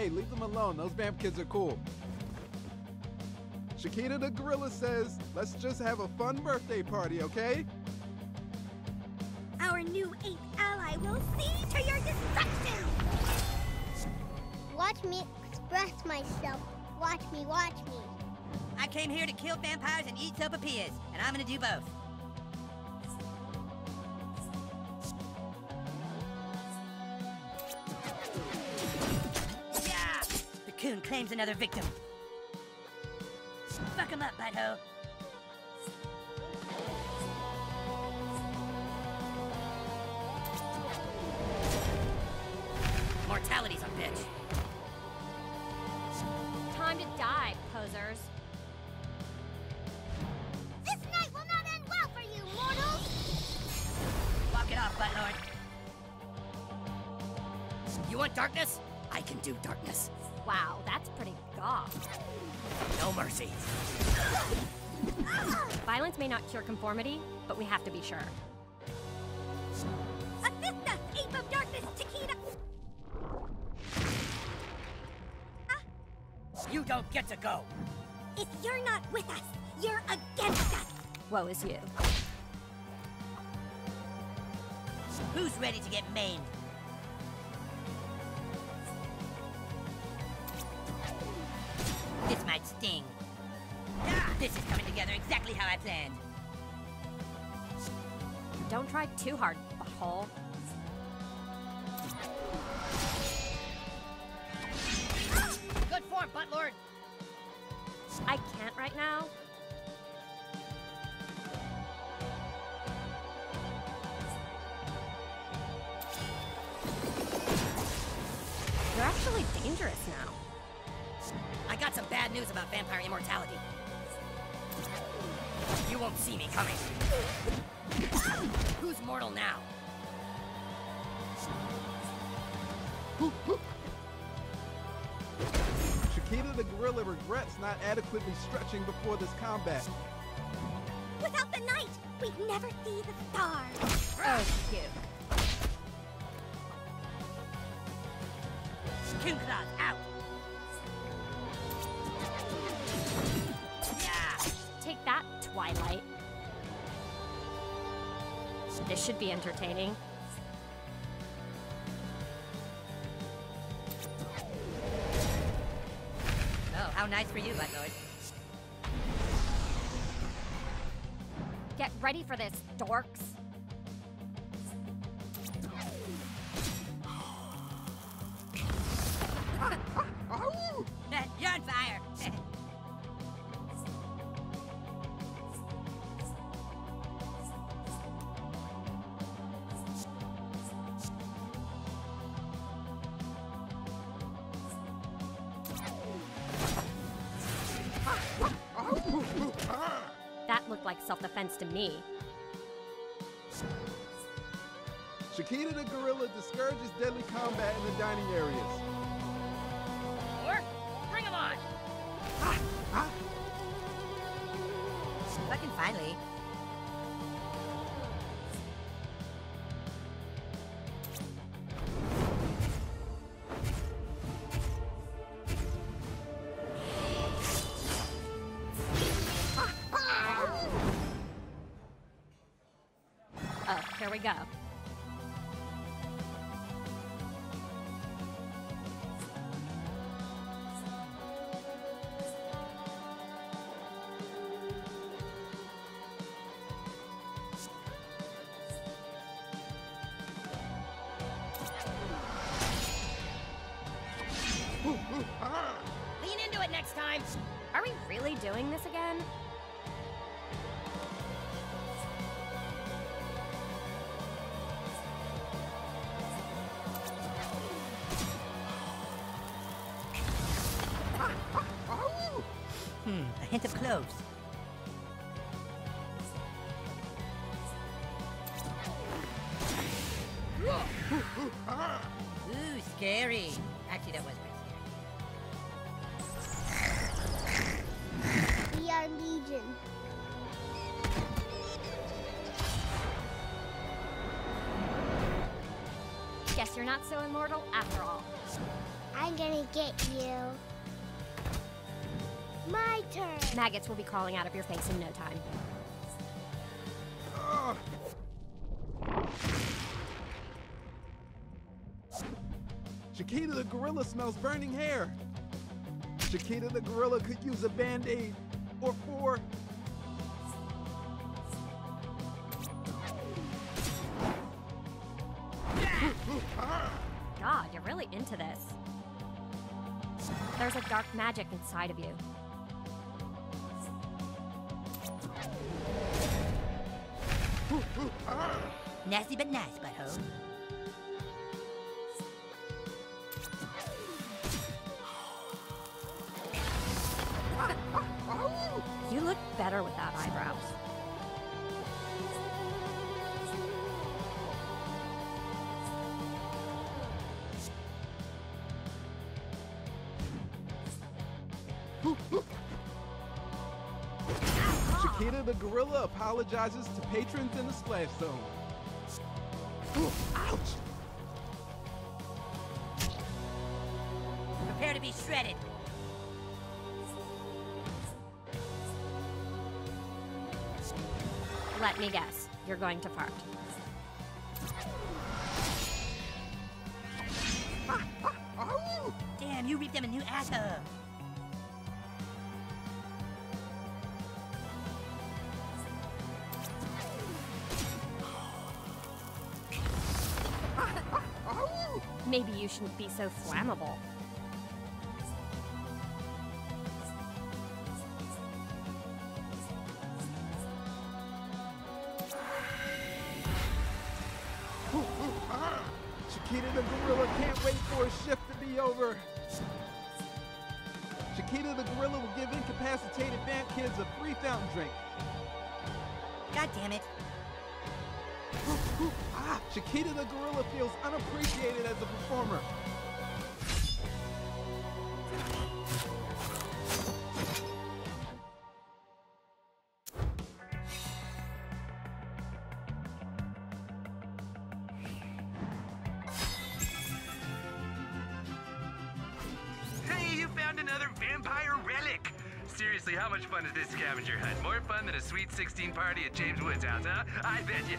Hey, leave them alone. Those vamp kids are cool. Chiquita the gorilla says, let's just have a fun birthday party, okay? Our new ape ally will see to your destruction! Watch me express myself. Watch me, watch me. I came here to kill vampires and eat sopapillas, and I'm gonna do both. The claims another victim. Fuck him up, butthole. Mortality's a bitch. Time to die, posers. This night will not end well for you, mortals! Walk it off, buttlord. You want darkness? I can do darkness. Wow, that's pretty goth. No mercy. Violence may not cure conformity, but we have to be sure. Assist us, ape of darkness, Chiquita! You don't get to go. If you're not with us, you're against us! Woe is you. Who's ready to get maimed? Might sting. Ah, this is coming together exactly how I planned. Don't try too hard, butthole. Good form, Buttlord. I can't right now. You're actually dangerous now. I got some bad news about vampire immortality. You won't see me coming. Who's mortal now? Chiquita the gorilla regrets not adequately stretching before this combat. Without the night, we'd never see the stars! Oh, you. Coon out. That, Twilight. This should be entertaining. Oh, how nice for you, Buttlord. Get ready for this, dorks. Looked like self-defense to me. Chiquita the gorilla discourages deadly combat in the dining areas. Or bring him on. Ah, ah. Fucking finally. Oh, here we go. Lean into it next time. Are we really doing this again? Hmm, a hint of cloves. Ooh, scary. Actually, that was pretty scary. We are Legion. Guess you're not so immortal after all. I'm gonna get you. My turn. Maggots will be crawling out of your face in no time. Ugh. Chiquita the gorilla smells burning hair. Chiquita the gorilla could use a band-aid or four. God, you're really into this. There's a dark magic inside of you. Nasty but nice, butthole. The gorilla apologizes to patrons in the splash zone. Ooh, Ouch! Prepare to be shredded. Let me guess. You're going to fart. Damn, you reaped them a new asshole. Maybe you shouldn't be so flammable. Chiquita the gorilla can't wait for his shift to be over. Chiquita the gorilla will give incapacitated vamp kids a free fountain drink. God damn it. Chiquita the gorilla feels unappreciated as a performer. Hey, you found another vampire relic! Seriously, how much fun is this scavenger hunt? More fun than a sweet 16 party at James Woods' house, huh? I bet you.